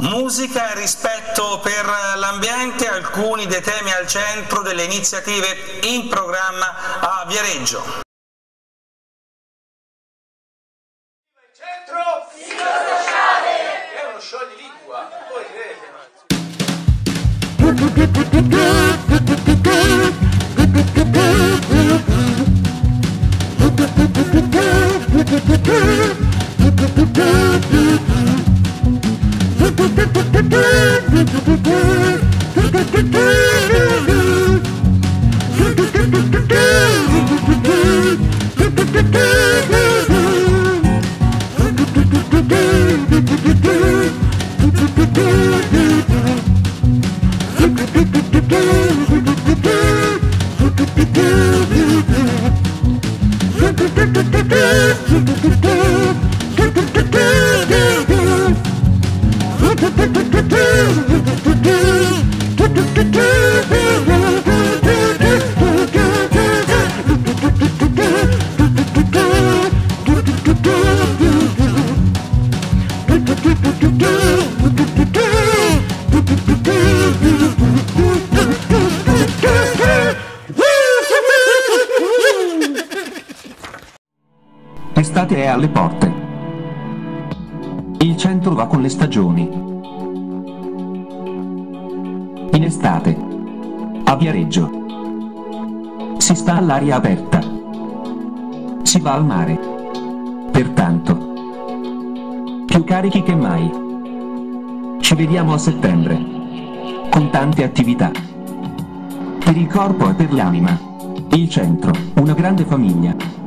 Musica e rispetto per l'ambiente, alcuni dei temi al centro delle iniziative in programma a Viareggio. Do do do L'estate è alle porte. Il centro va con le stagioni. In estate, a Viareggio, si sta all'aria aperta. Si va al mare. Pertanto, più carichi che mai. Ci vediamo a settembre, con tante attività. Per il corpo e per l'anima. Il centro, una grande famiglia.